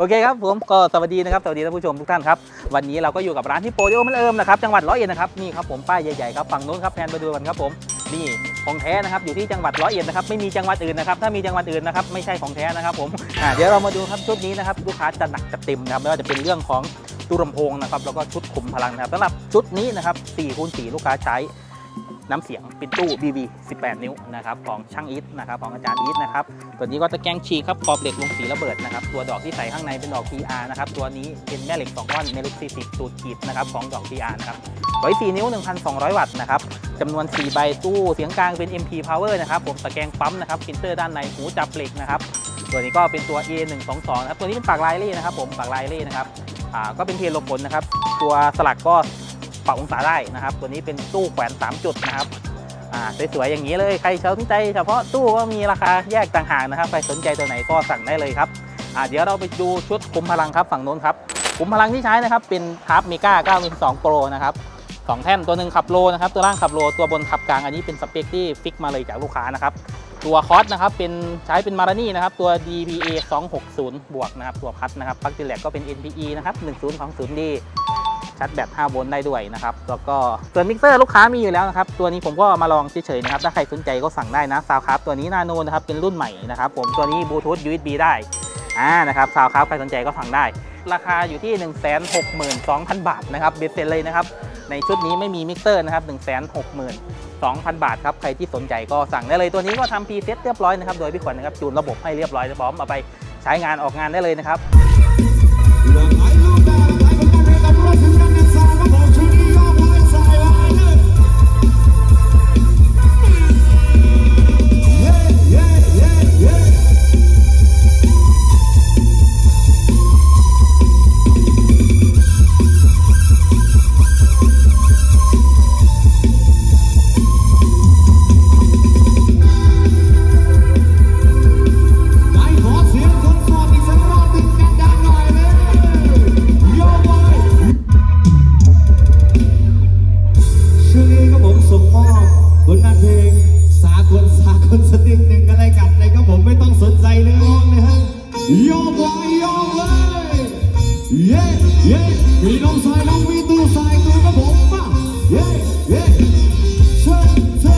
โอเคครับผมก็สวัสดีนะครับ สวัสดีท่านผู้ชมทุกท่านครับ วันนี้เราก็อยู่กับร้านที่โปรดิโอมันเอิมนะครับจังหวัดร้อยเอ็ดนะครับนี่ครับผมป้ายใหญ่ๆครับฝั่งนู้นครับแพนไปดูกันครับผมนี่ของแท้นะครับอยู่ที่จังหวัดร้อยเอ็ดนะครับไม่มีจังหวัดอื่นนะครับถ้ามีจังหวัดอื่นนะครับไม่ใช่ของแท้นะครับผมอ่าเดี๋ยวเรามาดูครับชุดนี้นะครับลูกค้าจะหนักจะเต็มนะครับไม่ว่าจะเป็นเรื่องของตู้ลำโพงนะครับแล้วก็ชุดขุมพลังนะครับสำหรับชุดนี้นะครับ4คูณ4ลูกค้าใช้ น้ำเสียงป็นตู้ BB 18 นิ้วนะครับของช่างอีทนะครับของอาจารย์อีทนะครับตัวนี้ก็ตะแกงฉีกครับขอบเหล็กลงสีระเบิดนะครับตัวดอกที่ใส่ข้างในเป็นดอก PR นะครับตัวนี้เป็นแม่เหล็ก2ก้อนเมล็ด40สูตรขีดนะครับของดอก PR นะครับไว้4นิ้ว 1,200 วัตต์นะครับจำนวน 4 ใบตู้เสียงกลางเป็น MP Power นะครับผมตะแกรงปั๊มนะครับฟิลเตอร์ด้านในหูจับเหล็กนะครับตัวนี้ก็เป็นตัว A122 นะครับตัวนี้เป็นปากลายเล่นะครับผมปากลายเล่นะครับอ่าก็เป็นเทียนลมฝนนะครับตัวสลักก็ ปรับองศาได้นะครับ ตัวนี้เป็นตู้แขวน 3 จุดนะครับอ่าสวยๆอย่างนี้เลยใครสนใจเฉพาะตู้ก็มีราคาแยกต่างหากนะครับใครสนใจตัวไหนก็สั่งได้เลยครับอ่าเดี๋ยวเราไปดูชุดขุมพลังครับฝั่งโน้นครับขุมพลังที่ใช้นะครับเป็นทาร์ปเมก้า912 Pro นะครับสองแท่นตัวหนึ่งขับ low นะครับตัวล่างขับ low ตัวบนขับกลางอันนี้เป็นสเปคที่ fix มาเลยจากลูกค้านะครับตัว cross นะครับเป็นใช้เป็น Marani นะครับตัว DPA 260 บวกนะครับตัวพัดนะครับปลั๊กติด rack ก็เป็น NPE นะครับ 1020D ชาร์จแบต 5 โวลต์ได้ด้วยนะครับ แล้วก็ส่วนมิกเซอร์ลูกค้ามีอยู่แล้วนะครับ ตัวนี้ผมก็มาลองเฉยๆนะครับ ถ้าใครสนใจก็สั่งได้นะ Soundcraft ตัวนี้นาโนนะครับ เป็นรุ่นใหม่นะครับผม ตัวนี้บลูทูธ USB ได้ อ่า นะครับ Soundcraft ใครสนใจก็สั่งได้ ราคาอยู่ที่ 162,000 บาทนะครับ เบ็ดเสร็จเลยนะครับ ในชุดนี้ไม่มีมิกเซอร์นะครับ 162,000 บาทครับ ใครที่สนใจก็สั่งได้เลย ตัวนี้ก็ทำ preset เรียบร้อยนะครับ โดยพี่ขวัญนะครับจูนระบบให้เรียบร้อยพร้อมเอาไปใช้งานออกงานได้เลยนะครับ อะไรกัดอะไรก็ผมไม่ต้องสนใจเนื้อร้องนะฮะโยกไว้โยกไว้เย้เย้มีน้องสายน้องมีตู้สายตู้ครับผมป่ะเย้เย้เชิญเชิญ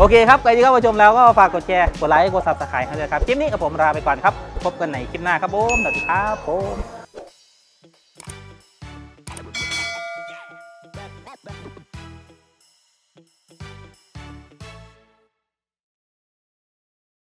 โอเคครับใครที่เข้ามาชมแล้วก็ฝากกดแชร์ กดไลค์ กดซับสไครต์ให้ด้วยครับ คลิปนี้กับผมลาไปก่อนครับ พบกันในคลิปหน้าครับผม สวัสดีครับผม